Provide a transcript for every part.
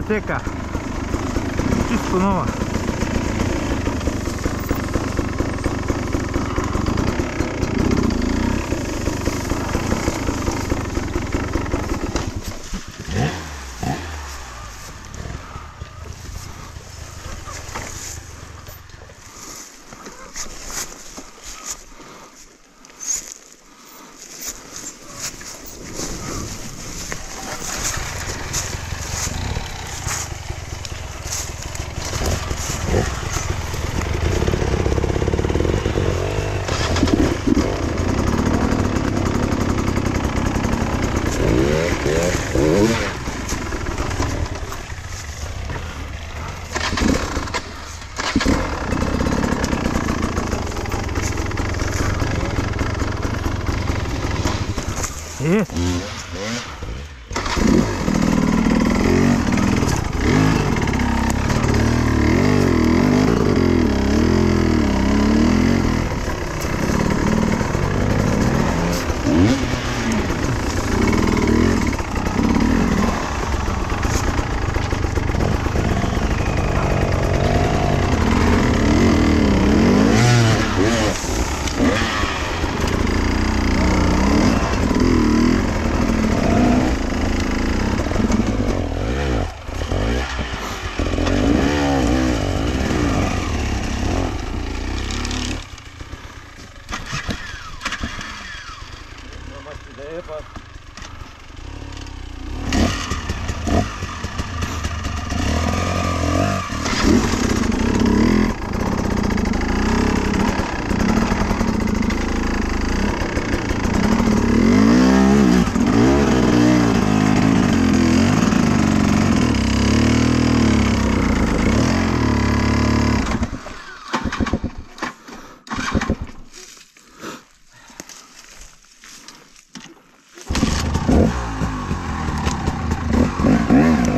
Panteca. Isso não, Yeah. mm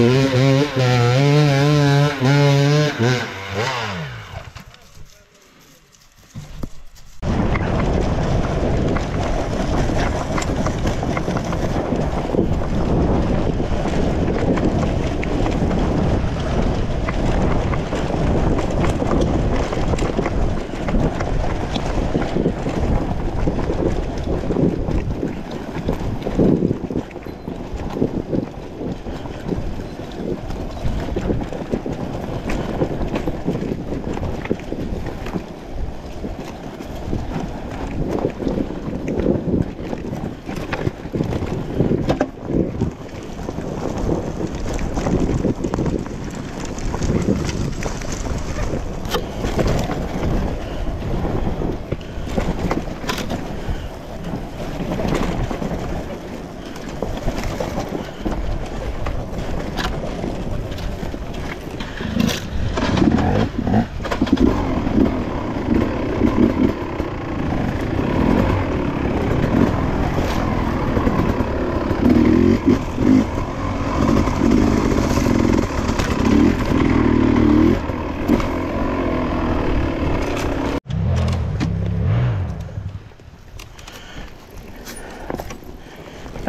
Mm-hmm.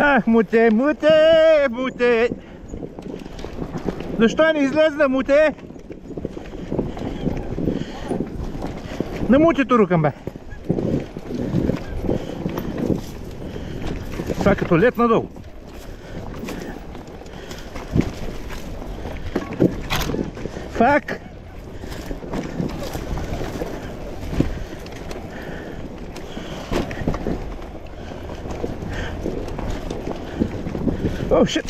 Ах, муте, муте, муте. Защо не излезна муте? На мутето рукам бе. Това е като лед надолу. Фак! О, shit!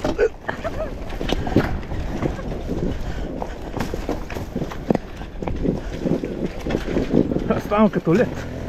Аз ставам като лед.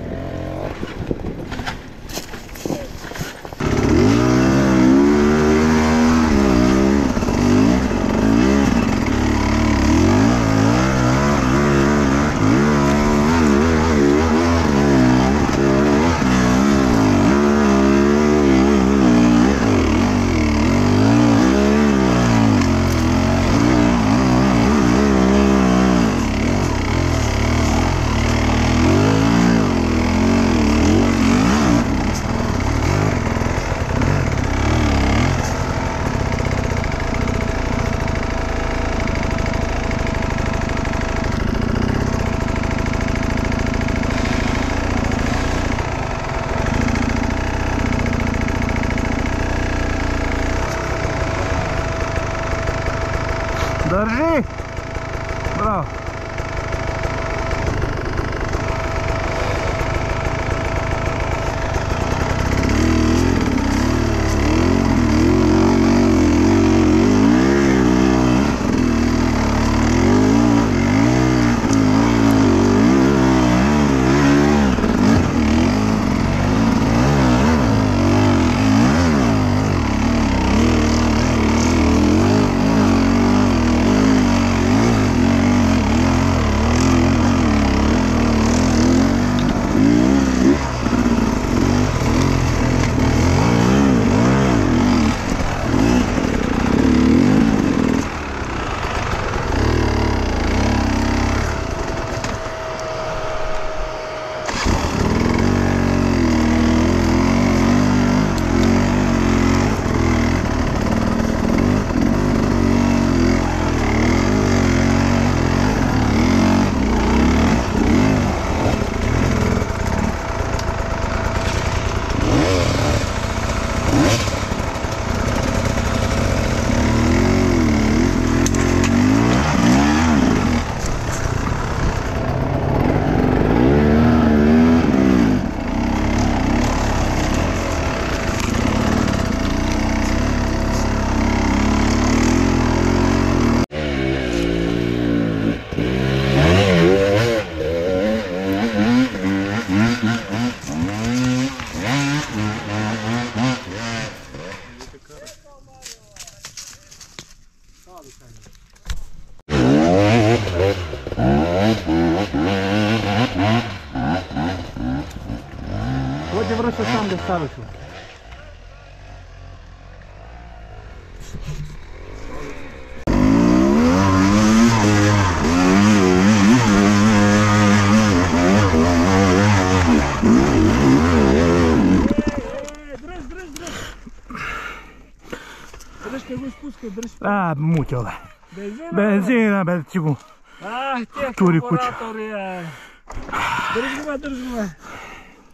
изпускай, дръж. А, мутил бе. Бензина, Бензина бе, ти го. Ах, тия Тури куча. карбуратори,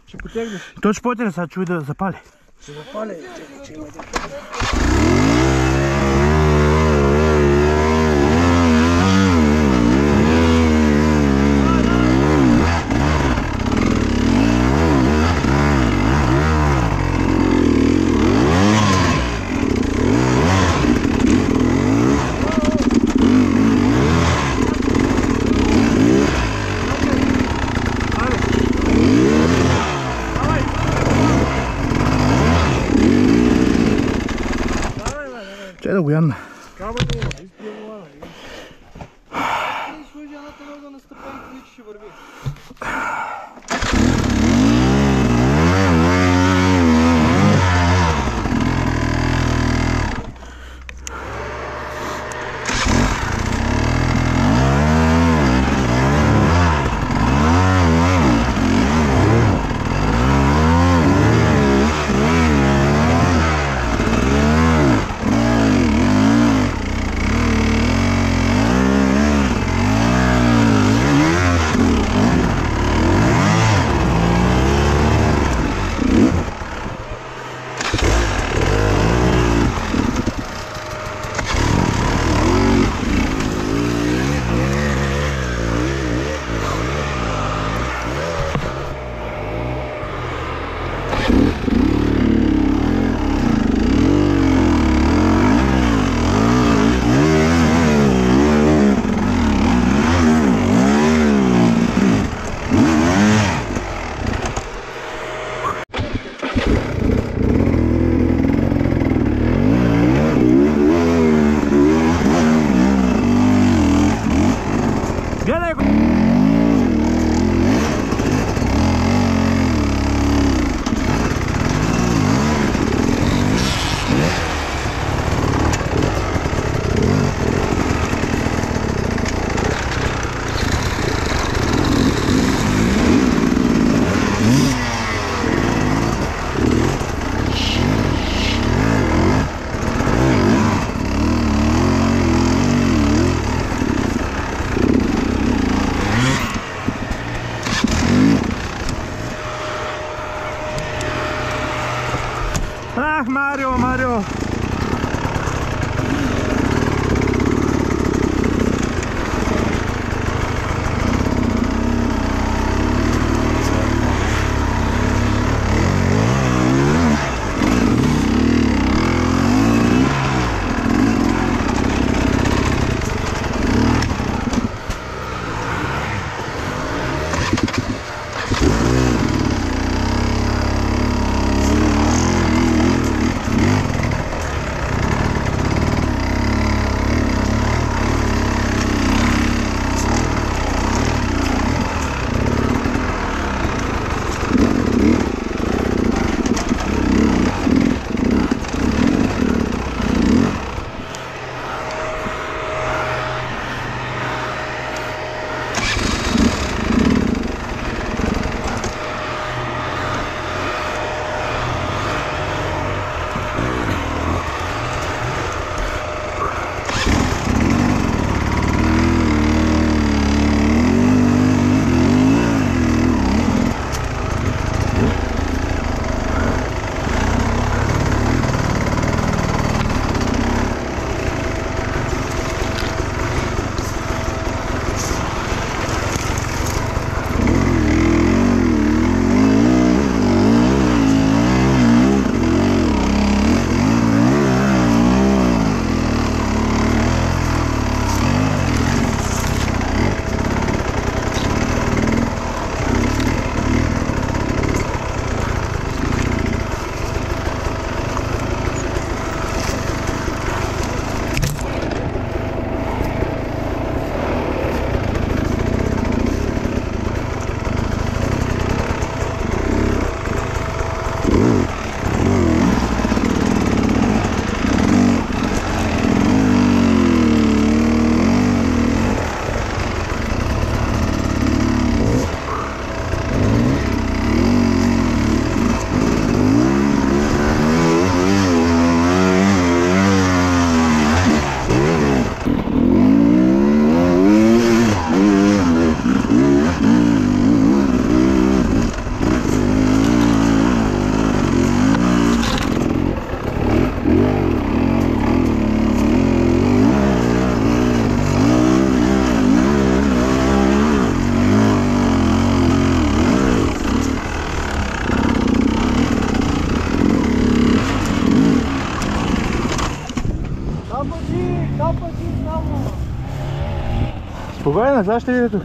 Ще потегнеш. Той ще поте сега чуй да запали. Ще запали. Чекай, чекай, 这不是 Pogledaj nas, zašto ide tu?